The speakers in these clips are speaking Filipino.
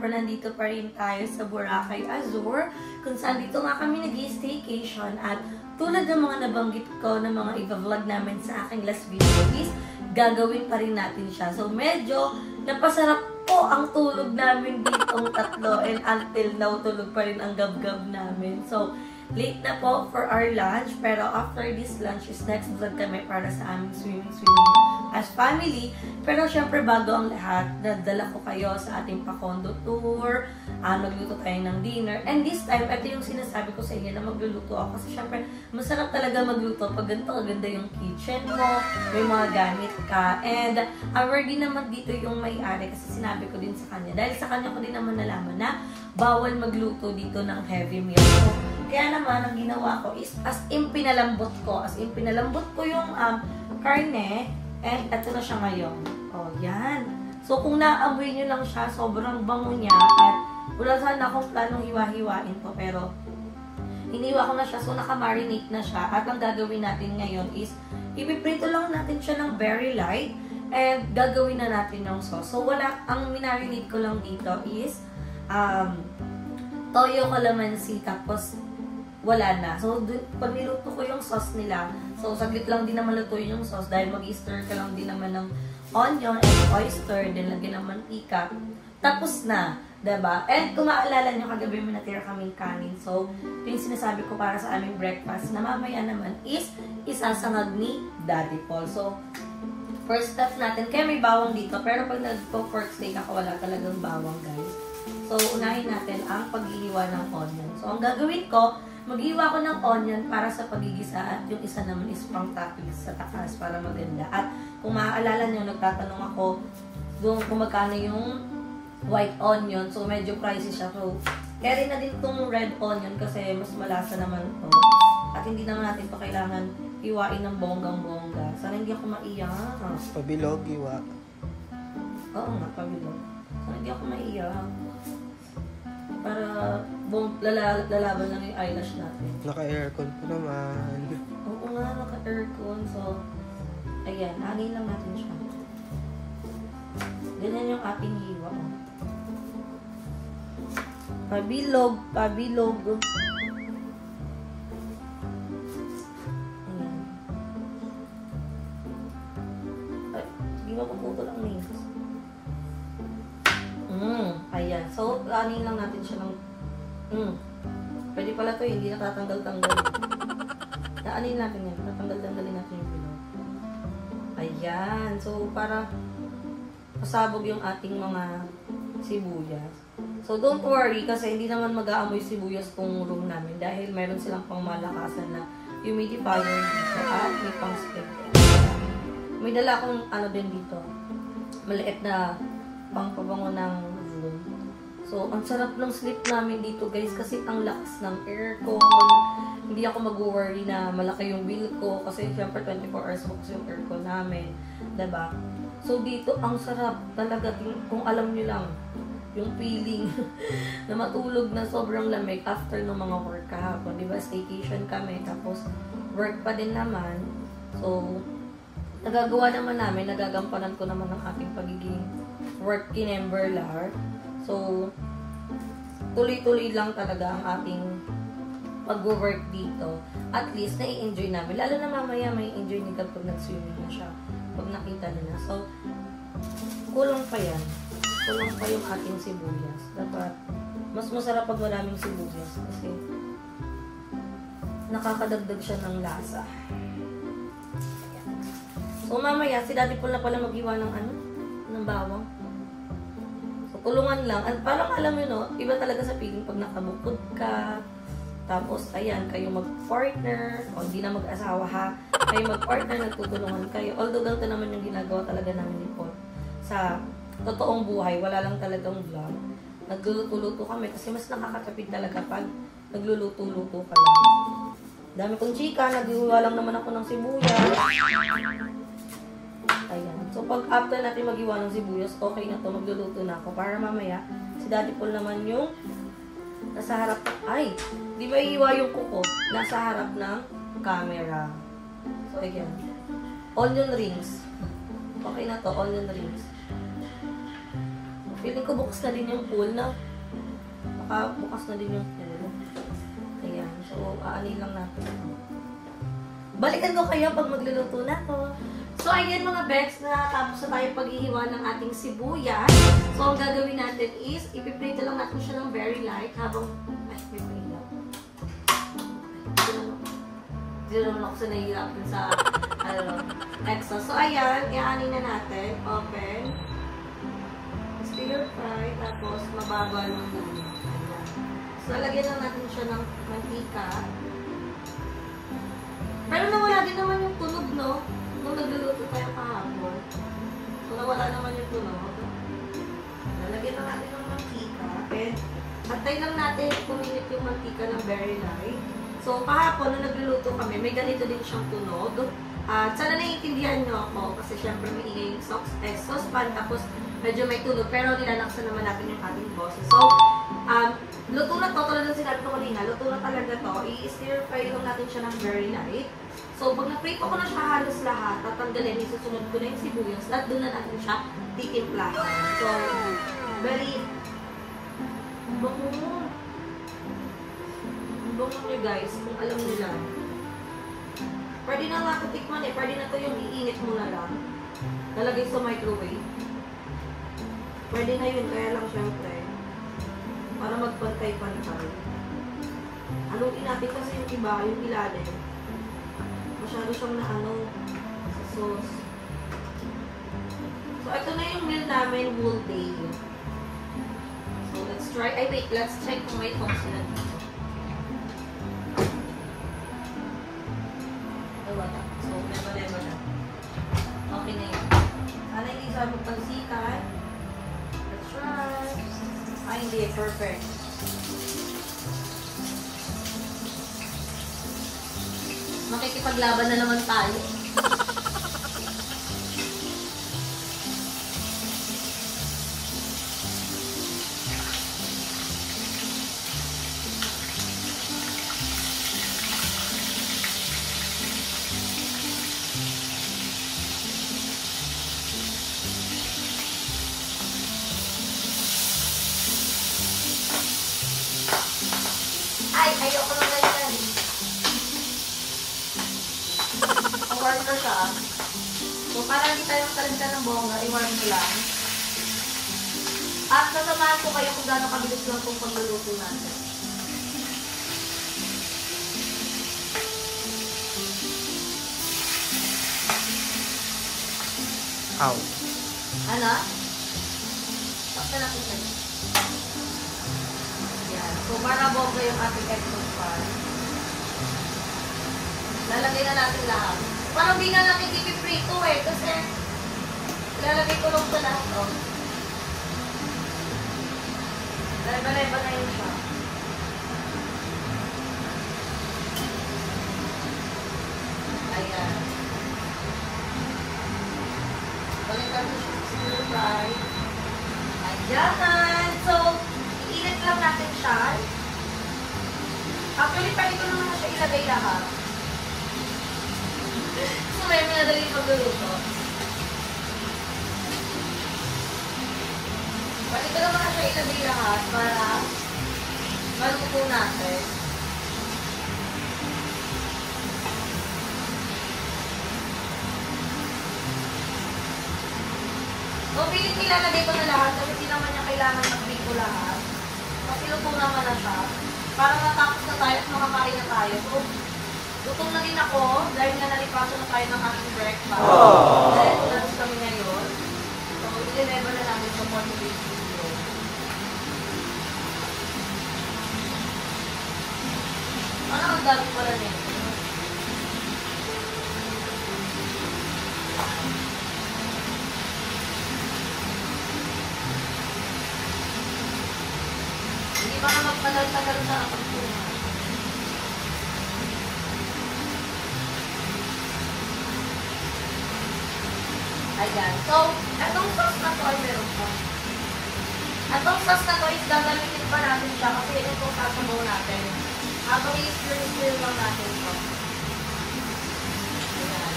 syempre nandito pa rin tayo sa Boracay Azure, kung saan dito nga kami nag staycation at tulad ng mga nabanggit ko ng mga iba-vlog namin sa aking last video is gagawin pa rin natin siya. So medyo napasarap po ang tulog namin ditong tatlo and until now tulog pa rin ang gab-gab namin. So late na po for our lunch pero after this lunch is next vlog kami para sa aming swimming swimming as family. Pero syempre bago ang lahat, dadala ko kayo sa ating pa-condo tour, uh, magluto tayo ng dinner. And this time, ito yung sinasabi ko sa inyo na magluluto ako. Kasi syempre, masarap talaga magluto pag ganito kaganda yung kitchen mo, may mga gamit ka. And aware din naman dito yung may-ari kasi sinabi ko din sa kanya. Dahil sa kanya ko din naman nalaman na bawal magluto dito ng heavy meal. Kaya naman, ang ginawa ko is as in pinalambot ko. As in pinalambot ko yung um, karne And ito na siya ngayon. Oh, yan. So, kung naamoy nyo lang siya, sobrang bango niya. At wala sana akong planong hiwa-hiwain to. Pero, iniwa ko na siya. So, naka-marinate na siya. At ang gagawin natin ngayon is, ipiprito lang natin siya ng very light. And gagawin na natin ng sauce. So, wala, ang minarinate ko lang dito is, um, toyo calamansi, tapos wala na. So, pag niluto ko yung sauce nila, so, saglit lang din naman luto yung sauce dahil mag-stir ka lang din naman ng onion and oyster, din lagyan ng mantika. Tapos na, ba diba? And kung maalala nyo, kagabi may natira kaming kanin. So, yung sinasabi ko para sa aming breakfast na mamaya naman is isasangag ni Daddy Paul. So, first step natin, kaya may bawang dito, pero pag nagpo-pork steak ako, wala talagang bawang, guys. So, unahin natin ang paghihiwa ng onion. So, ang gagawin ko, Maghiwa ko ng onion para sa pagigisa at yung isa naman is pang toppings sa takas para maganda. At kung maaalala nyo, nagtatanong ako doon kung magkano yung white onion. So, medyo pricey siya. So, carry na din itong red onion kasi mas malasa naman to. At hindi naman natin to kailangan iwain ng bonggang-bongga. Sana hindi ako maiyak. Pabilog, iwa. Oo nga, pabilog. Sana hindi ako maiyak. Para bong, lala, lalaban lang yung eyelash natin. Naka-aircon po naman. Oo nga, naka-aircon. So, ayan, hangin lang natin siya. Ganyan yung ating hiwa. Oh. Pabilog, pabilog. So, anin lang natin siya ng... Mm. Pwede pala to, hindi natatanggal-tanggal. Daanin natin yan. Tatanggal-tanggalin natin yung bilog. Ayan. So, para pasabog yung ating mga sibuyas. So, don't worry kasi hindi naman mag-aamoy sibuyas kung room namin dahil meron silang pang malakasan na humidifier dito at may pang. May dala akong ano din dito. Maliit na pangpabango ng room. So, ang sarap ng sleep namin dito guys kasi ang lakas ng aircon. Hindi ako mag-worry na malaki yung bill ko kasi syempre 24 hours bukas yung aircon namin. ba? Diba? So, dito ang sarap talaga kung alam nyo lang yung feeling na matulog na sobrang lamig after ng mga work kahapon. Diba? Staycation kami. Tapos, work pa din naman. So, nagagawa naman namin, nagagampanan ko naman ang aking pagiging work in Emberlar. So, tuloy-tuloy lang talaga ang ating pag-work dito. At least, nai-enjoy namin. Lalo na mamaya, may enjoy ni kapag nag-swimming na siya. Pag nakita na na. So, kulang pa yan. Kulang pa yung ating sibuyas. Dapat, mas masarap pag maraming sibuyas. Kasi, nakakadagdag siya ng lasa. So, mamaya, si Daddy Paul na pala mag-iwa ng ano? Ng bawang. Tulungan lang. At parang alam mo, no, iba talaga sa feeling pag nakabukod ka. Tapos, ayan, kayo mag-partner. O, hindi na mag-asawa ha. Kayo mag-partner, nagtutulungan kayo. Although, ganito naman yung ginagawa talaga namin ni Paul. Sa totoong buhay, wala lang talagang vlog. Nagluluto-luto kami kasi mas nakakatapid talaga pag nagluluto-luto ka lang. Dami kong chika, naghiwa lang naman ako ng sibuyas. So, pag after natin magiwa ng sibuyas, okay na to Magluluto na ako. Para mamaya, si Daddy Paul naman yung nasa harap. Ay! Di ba iiwa yung kuko? Nasa harap ng camera. So, ayan. Onion rings. Okay na to, onion rings. Feeling ko bukas na din yung pool na. Baka bukas na din yung pool. Ayan. So, aanin lang natin. Balikan ko kayo pag magluluto na ako. So, ayan mga Bex, na tapos na tayo paghihiwa ng ating sibuyas. So, ang gagawin natin is, ipiprito lang natin siya ng very light habang, ay, may pailaw. Hindi naman ako sa nahihirapan sa, ano, exhaust. So, ayan, ianin na natin. Open. Stir fry, tapos mababa ng muna. So, lagyan lang natin siya ng mantika. Pero nawala din naman yung tunog, no? Nung nagluluto tayo kahapon. So, nawala naman yung tunog. Lalagyan lang natin ng mantika. And, antay lang natin kuminit yung mantika ng very light. So, kahapon, nung nagluluto kami, may ganito din siyang tunog. At sana naiintindihan nyo ako kasi syempre may ingay yung sauce, eh, saucepan tapos medyo may tunog pero nilalaksan naman natin yung ating boses. So, um, luto na to, tulad ng sinabi ko kanina, luto na talaga to. I-stir fry lang natin siya ng very light. So, pag na-prito ko na siya halos lahat, tatanggalin, isusunod ko na yung sibuyas at doon na natin siya titimplahan. So, very bango. Ang bango nyo guys, kung alam nyo lang. Pwede na nga tikman eh. Pwede na to yung iinit mo na lang. Lalagay sa microwave. Pwede na yun, kaya lang syempre. Para magpantay-pantay. Haluin natin kasi yung iba, yung ilalim. Masyado siyang na ano, sa sauce. So, ito na yung meal namin whole day. So, let's try. Ay, wait. Let's check kung may sauce na dito. Hindi. Perfect. Makikipaglaban na naman tayo. Na siya. So, para hindi tayo matalagda ng bongga, i-warm mo lang. At sasamahan ko kayo kung gaano kabilis lang itong pagluluto natin. Ow. Ano? Sakta natin siya. Yan. So, para bongga yung ating exhaust fan. Lalagay na natin lahat. Parang di na natin ipiprito eh. Kasi, lalagay ko lang sa lahat. Oh. Leba-leba na yun siya. Ayan. Balikan mo siya sa fry. Ayan. So, iinit lang natin siya. Actually, pwede ko naman siya ilagay lahat. So, may minadali pagluluto. Pwede ko naman siya ilagay lahat para maluto natin. So, pilit nilalagay ko na lahat kasi hindi naman niya kailangan mag-biko lahat. Kasi luto naman na siya. Para matapos na tayo at makakain na tayo. So, gutom na din ako dahil nga nalipasan na tayo ng aking breakfast. Aww. Dahil lunch kami ngayon. So, i-level na namin sa motivate video. Ano ang dami pala nito? Hindi ba ka magtagal-tagal na ang pagpunga? Ayan. So, itong sauce na to ay meron pa. Itong sauce na to is gagamitin pa natin siya kasi ito itong sasabaw natin. Habang i-stir-stir lang natin ito. Ayan.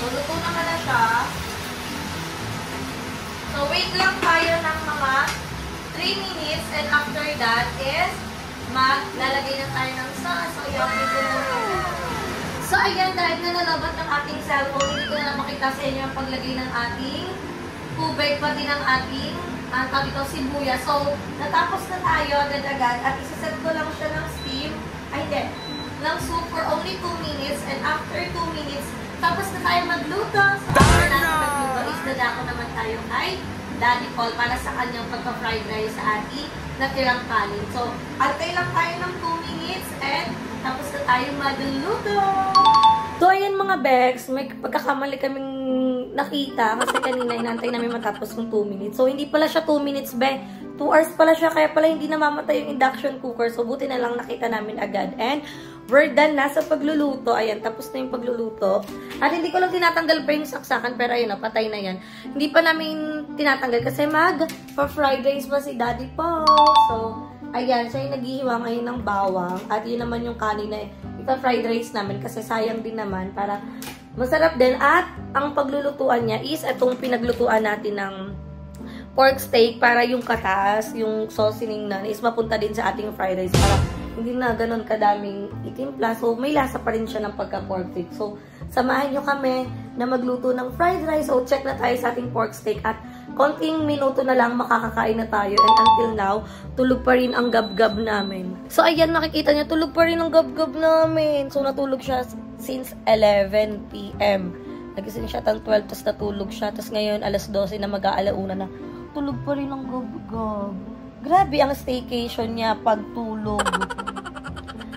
So, luto naman na siya. So, wait lang tayo ng mga 3 minutes and after that is maglalagay na tayo ng sauce. So, i-open ko na So, ayan, dahil na nalabat ng ating cellphone, hindi ko na makita sa inyo ang paglagay ng ating tubig, pati ng ating ang tawag ito, sibuyas. So, natapos na tayo agad-agad at isaset ko lang siya ng steam, ay hindi, ng soup for only 2 minutes and after 2 minutes, tapos na tayo magluto. So, after natin magluto, is dadako naman tayo kay Daddy Paul para sa kanyang pagpa-fried rice sa ating natirang kanin. So, antay lang tayo ng 2 minutes and tapos na tayo magluluto. So, ayan mga Bex, may pagkakamali kaming nakita kasi kanina inantay namin matapos ng 2 minutes. So, hindi pala siya 2 minutes, be. 2 hours pala siya, kaya pala hindi namamatay yung induction cooker. So, buti na lang nakita namin agad. And, we're done na sa pagluluto. Ayan, tapos na yung pagluluto. At hindi ko lang tinatanggal pa yung saksakan, pero ayun, napatay na yan. Hindi pa namin tinatanggal kasi mag pa-fried rice pa si Daddy po. So, ayan, siya yung naghihiwa ngayon ng bawang. At yun naman yung kanin na ipa-fried rice namin kasi sayang din naman para masarap din. At ang paglulutuan niya is itong pinaglutuan natin ng pork steak para yung kataas, yung seasoning na is mapunta din sa ating fried rice para hindi na ganun kadaming itimpla. So, may lasa pa rin siya ng pagka-pork steak. So, samahan nyo kami na magluto ng fried rice. So, check na tayo sa ating pork steak at konting minuto na lang makakakain na tayo. And until now, tulog pa rin ang gab-gab namin. So, ayan, nakikita niya, tulog pa rin ang gab-gab namin. So, natulog siya since 11 p.m. Nagising siya tang 12, tapos natulog siya. Tapos ngayon, alas 12 na mag-aalauna na. Tulog pa rin ang gab-gab. Grabe ang staycation niya pagtulog.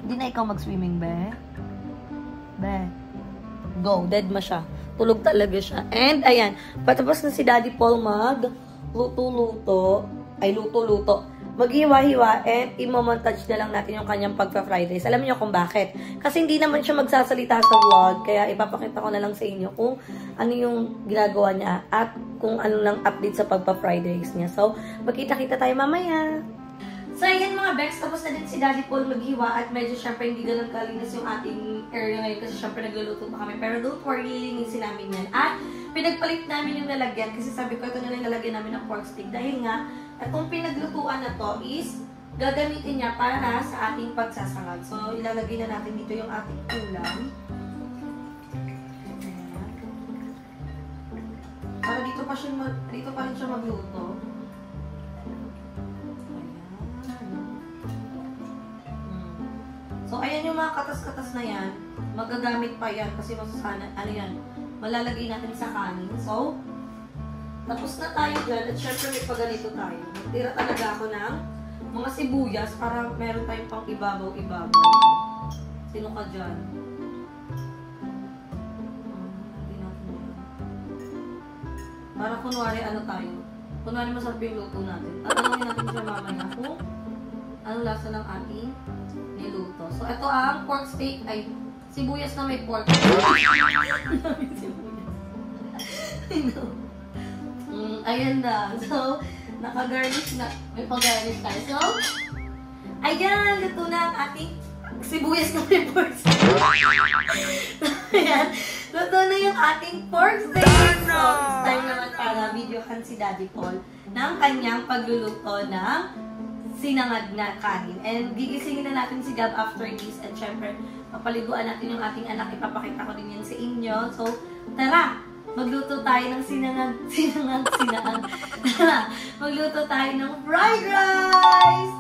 Hindi na ikaw mag-swimming, be? Be. Go, dead ma siya. Tulog talaga siya. And, ayan, patapos na si Daddy Paul mag luto-luto, ay luto-luto, maghiwa-hiwa and imomontage na lang natin yung kanyang pagpa-fried. Alam niyo kung bakit? Kasi hindi naman siya magsasalita sa vlog, kaya ipapakita ko na lang sa inyo kung ano yung ginagawa niya at kung ano lang update sa pagpa-fried rice niya. So, magkita-kita tayo mamaya. So, ayan mga Bex, tapos na din si Daddy Paul maghiwa at medyo syempre hindi ganun kalinis yung ating area ngayon kasi syempre nagluluto pa kami. Pero don't worry, lilinisin namin yan. At pinagpalit namin yung lalagyan kasi sabi ko ito na lang lalagyan namin ng pork stick dahil nga itong pinaglutuan na to is gagamitin niya para sa ating pagsasangag. So, ilalagay na natin dito yung ating ulam. Para dito pa siya dito pa rin siya magluto. Ayan yung mga katas-katas na yan. Magagamit pa yan kasi masasana, ano yan, malalagay natin sa kanin. So, tapos na tayo dyan at syempre may paganito tayo. Magtira talaga ako ng mga sibuyas para meron tayong pang ibabaw-ibabaw. Sino ka dyan? Para kunwari ano tayo. Kunwari masarap yung luto natin. Tatanungin natin siya mamaya kung anong lasa ng ating niluto. So, ito ang pork steak. Ay, sibuyas na may pork. mm, ayan na. So, naka-garnish na. May pag-garnish tayo. So, ayan, luto na ang ating sibuyas na may pork steak. ayan, luto na yung ating pork steak. So, it's time naman para videohan si Daddy Paul ng kanyang pagluluto ng sinangag na kanin. And gigisingin na natin si Gab after this. And syempre, papaliguan natin yung ating anak. Ipapakita ko din yan sa inyo. So, tara! Magluto tayo ng sinangag, sinangag, sinangag. Magluto tayo ng fried rice!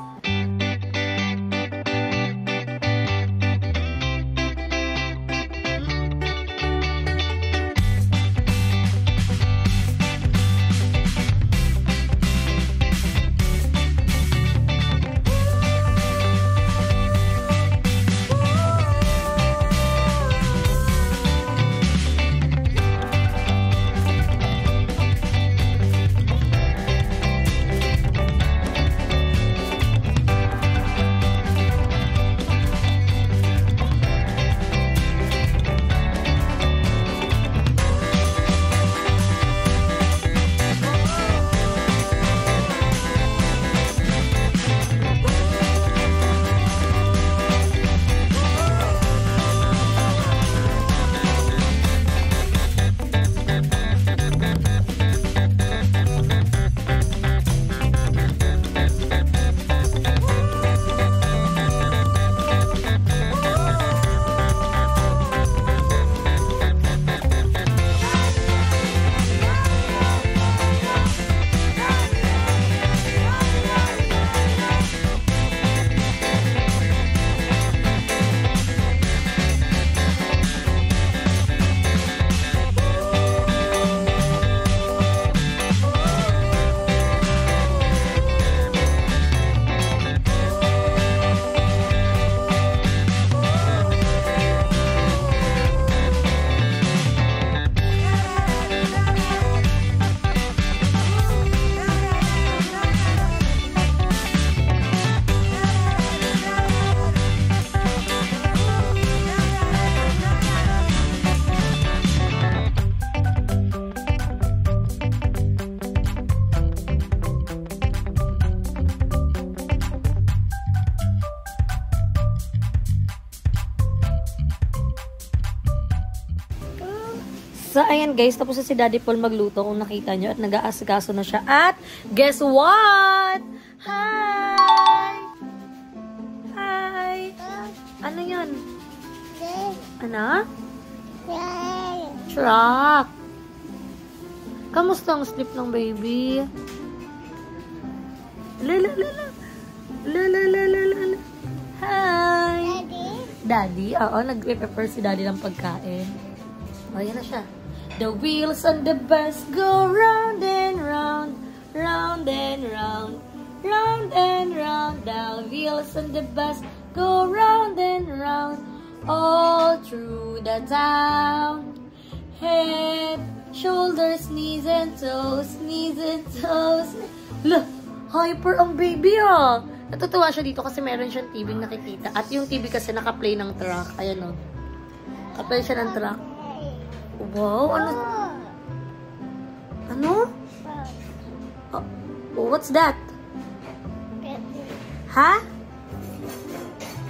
So, ayan guys, tapos na si Daddy Paul magluto kung nakita nyo at nag-aasikaso na siya. At, guess what? Hi! Hi! Ano yun? Ano? Truck. Kamusta ang sleep ng baby? La la la la. La la la la la la. Hi! Daddy? Oo, nag-prepare si Daddy ng pagkain. O, yan na siya. The wheels on the bus go round and round, round and round, round and round. The wheels on the bus go round and round, all through the town. Head, shoulders, knees and toes, knees and toes. Look, hyper ang baby ah. Natutuwa siya dito kasi meron siyang TV nakikita. At yung TV kasi naka-play ng truck. Ayan o. Oh. Naka-play siya ng truck. Wow, ano? Ano? Oh, what's that? Ha?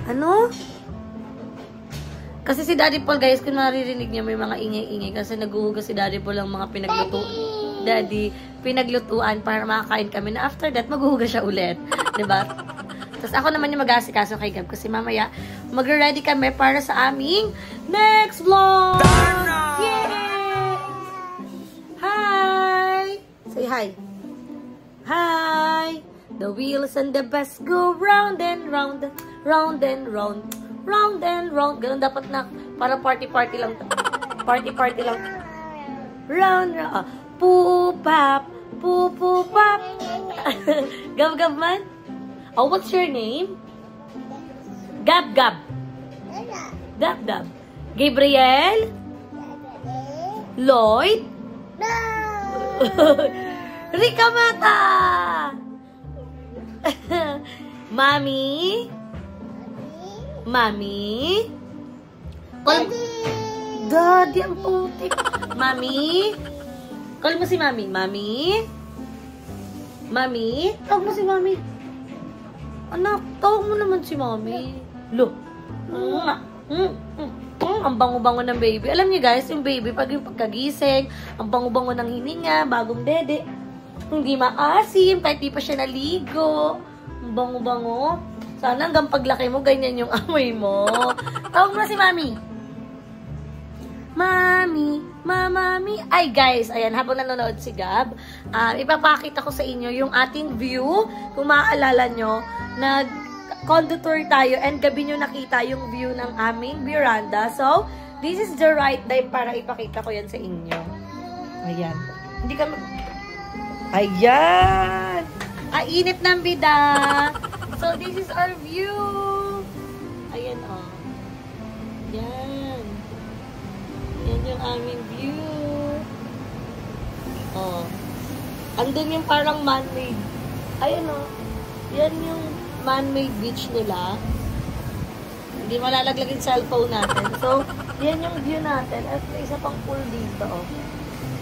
Ano? Kasi si Daddy Paul, guys, kung maririnig niya may mga ingay-ingay kasi naguhugas si Daddy Paul ang mga pinagluto. Daddy, pinaglutuan para makakain kami na after that, maghuhugas siya ulit. ba? Diba? Tapos ako naman yung mag-asikaso kay Gab kasi mamaya mag-ready kami para sa aming next vlog! Yay! Hi! Say hi. Hi! The wheels and the bus go round and round, round and round, round and round. Ganun dapat na, para party-party lang. Party-party lang. Round, round. Ah, pupap, pupupap. Gab-gab man. Oh, what's your name? Gab Gab. Gab Gab. Gabriel? Lloyd? Rika Mata! Mami? Mami? Daddy! Daddy, ang putik. Mami? Call mo si Mami. Mami? Mami? Tawag mo si Mami. Anak, tawag mo naman si mommy. Lo. Mm, mm, mm, ang bango-bango ng baby. Alam niyo guys, yung baby, pag yung pagkagising, ang bango-bango ng hininga, bagong dede, hindi maasim, kahit di pa siya naligo. Ang bango-bango. Sana hanggang paglaki mo, ganyan yung amoy mo. Tawag mo si mami. Mami, mamami. Ay guys, ayan, habang nanonood si Gab, uh, ipapakita ko sa inyo yung ating view. Kung maaalala nyo, nag condo tayo and gabi nyo nakita yung view ng aming veranda. So, this is the right time para ipakita ko yan sa inyo. Ayan. Hindi ka mag... Ayan! Ainit ng bida! So, this is our view! Ayan, oh. Yan. Yan yung aming view. Oh. Andun yung parang man-made. Ayan, oh. Yan yung man-made beach nila. Hindi malalaglag yung cellphone natin. So, yan yung view natin. At may isa pang pool dito. Oh.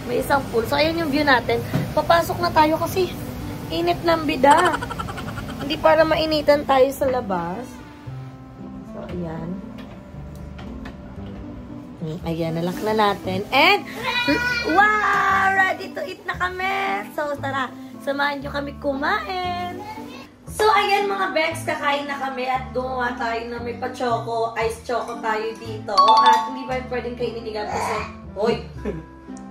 May isang pool. So, ayan yung view natin. Papasok na tayo kasi init ng bida. Hindi para mainitan tayo sa labas. So, ayan. Hmm, ayan, nalak na natin. And, wow! Ready to eat na kami! So, tara, samahan nyo kami kumain. So, ayan mga Bex, kakain na kami at gumawa tayo na may pa-choco, ice choco tayo dito. At hindi ba pwedeng kainin ni Gab kasi, hoy,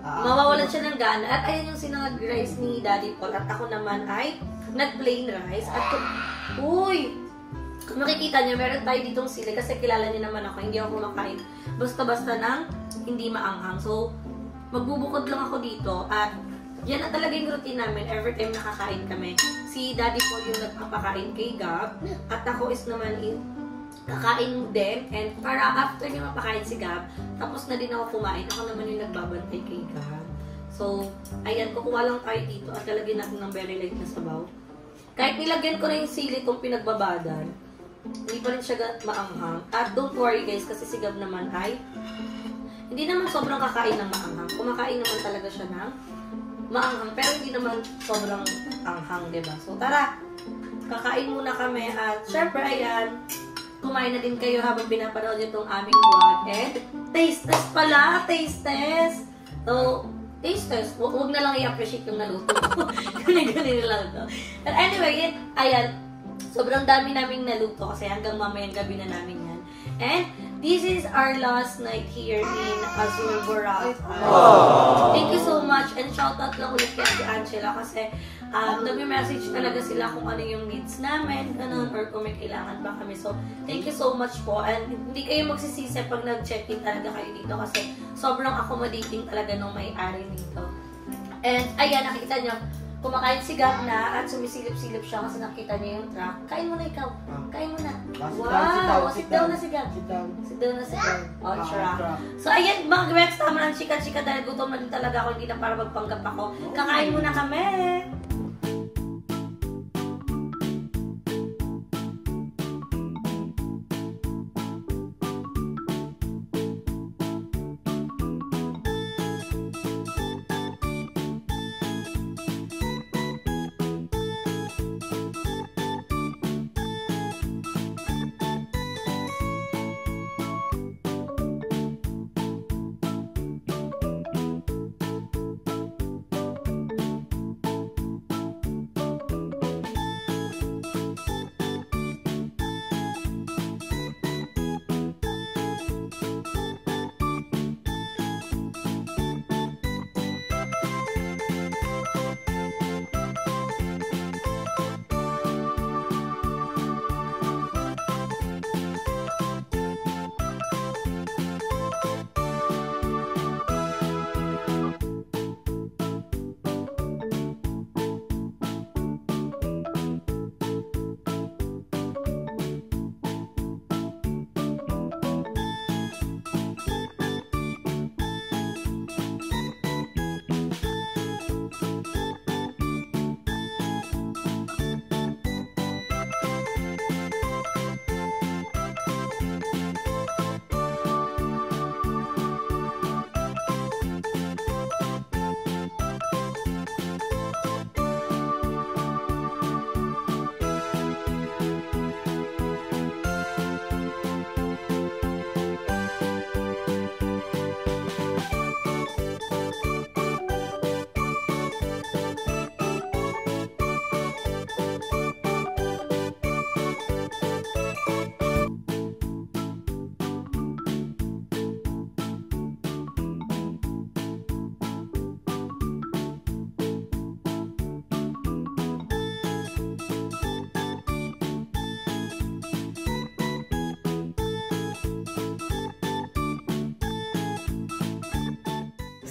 mawawalan siya ng gana. At ayan yung sinangag rice ni Daddy Paul. At ako naman ay nag-plain rice. At, uy, kung makikita niyo, meron tayo ditong sili kasi kilala niyo naman ako, hindi ako kumakain basta-basta ng hindi maanghang. So, magbubukod lang ako dito at yan na talaga yung routine namin every time nakakain kami. Si Daddy po yung nagpapakain kay Gab at ako is naman in kakain din and para after niya mapakain si Gab, tapos na din ako kumain, ako naman yung nagbabantay kay Gab. So, ayan, kukuha lang tayo dito at lalagyan natin ng very light na sabaw. Kahit nilagyan ko na yung sili kung pinagbabadan, hindi pa rin siya maanghang. At don't worry guys, kasi si Gab naman ay hindi naman sobrang kakain ng maanghang. Kumakain naman talaga siya ng maanghang, pero hindi naman sobrang anghang, ba diba? So, tara, kakain muna kami at syempre, ayan, kumain na din kayo habang pinapanood itong aming vlog. And taste test pala, taste test. So, taste test. Hu- Huwag na lang i-appreciate yung naluto ko. Gani-gani lang to. But anyway, ayan. Sobrang dami naming naluto kasi hanggang mamayang gabi na namin yan. And this is our last night here in Azul Boracay. Thank you so much and shoutout lang ulit kay Angela kasi um, nag-message talaga sila kung ano yung needs namin, ganun, or kung may kailangan ba kami. So, thank you so much po. And hindi kayo magsisisi pag nag-check-in talaga kayo dito kasi sobrang accommodating talaga nung may-ari dito. And, ayan, nakikita nyo, kumakain si Gab na at sumisilip-silip siya kasi nakita niya yung truck. Kain mo na ikaw. Kain mo na. Ah, sit down, sit down, Sit sit down down. na si Gab. Sit down. Sit down na si Gab. Oh, Ah, truck. truck. So, ayan, mga Grex, tama ng chika-chika dahil gutom na din talaga ako, hindi na para magpanggap ako. Kakain muna kami.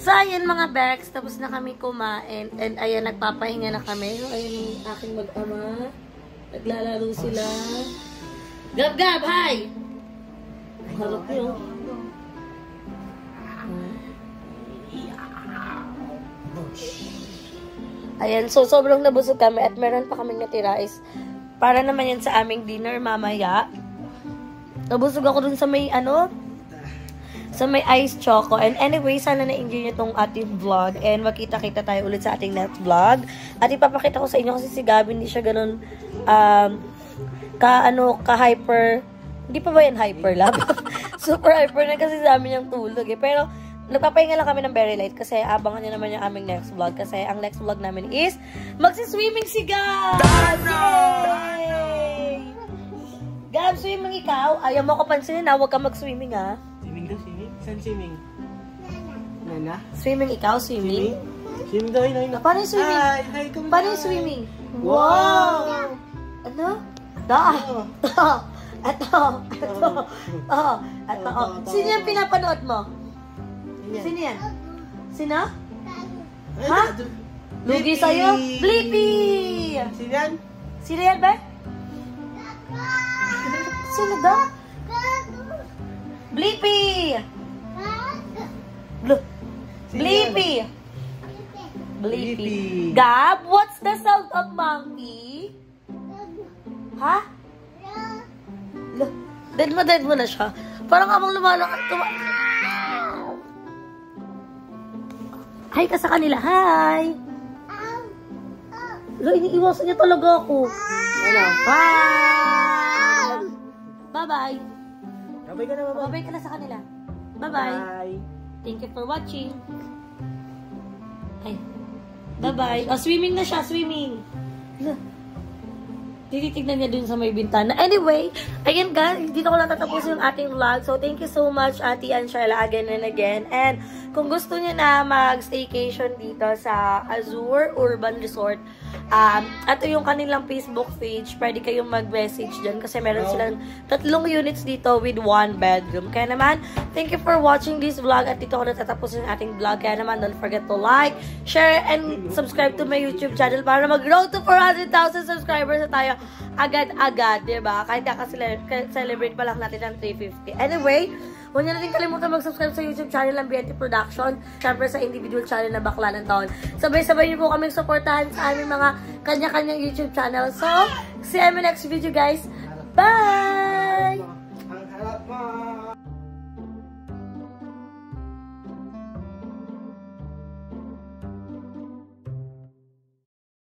So, ayan mga Bex, tapos na kami kumain. And ayan, nagpapahinga na kami. So, ayan yung aking mag-ama. Naglalaro sila. Gab, Gab, hi! Harap yun. Ayan, so sobrang nabusog kami at meron pa kaming natira is para naman yan sa aming dinner mamaya. Nabusog ako dun sa may ano, sa may ice choco. And anyway, sana na-enjoy nyo tong ating vlog. And magkita-kita tayo ulit sa ating next vlog. At ipapakita ko sa inyo kasi si Gabi hindi siya ganun um, ka ano, ka hyper. Hindi pa ba yan hyper lab? Super hyper na kasi sa amin yung tulog eh. Pero nagpapahinga lang kami ng very light kasi abangan nyo naman yung aming next vlog. Kasi ang next vlog namin is magsiswimming si Gab! Yay! Gab, swimming ikaw? Ayaw mo ko pansinin ha, huwag ka mag-swimming ha. Swimming swimming? Saan swimming? Nana? Swimming ikaw, swimming? Swimming daw, yun, yun. Paano yung swimming? Hi, hi, come Paano yung swimming? Wow! Ano? Da! Ito! Ito! Ito! Oh, ito! Oh. Sino yung pinapanood mo? Sino yan? Sino? Ay, Ha? Lugi sa'yo? Blippi! Sino yan? Sino yan ba? Sino daw? Blippi! Blippi! Yan? Blippi. Blippi. Gab, what's the sound of monkey? Ha? Lo, dead mo, dead mo na siya. Parang amang lumalakad. Tuma- Hi ka sa kanila. Hi! Lo, iniiwasan niya talaga ako. Ano? Bye! Bye-bye. Babay ka na, babay. Babay ka na sa kanila. Bye-bye. Bye. Thank you for watching. Ay. Bye-bye. Oh, swimming na siya, swimming. Tititignan niya dun sa may bintana. Anyway, again guys, dito ko lang tatapos yung ating vlog. So, thank you so much, Ate Anshela, again and again. And, kung gusto niyo na mag-staycation dito sa Azure Urban Resort, um, ito yung kanilang Facebook page. Pwede kayong mag-message dyan kasi meron silang tatlong units dito with one bedroom. Kaya naman, thank you for watching this vlog at dito ko natatapos yung ating vlog. Kaya naman, don't forget to like, share, and subscribe to my YouTube channel para mag-grow to 400,000 subscribers na tayo agad-agad, di ba? Kahit celebrate pa lang natin ng 350. Anyway, Huwag niyo na rin kalimutan mag-subscribe sa YouTube channel ng BNT Production. Siyempre sa individual channel na Bakla ng Taon. Sabay-sabay niyo po kaming supportahan sa aming mga kanya-kanyang YouTube channel. So, see you in my next video guys. Bye! Ang harap mo!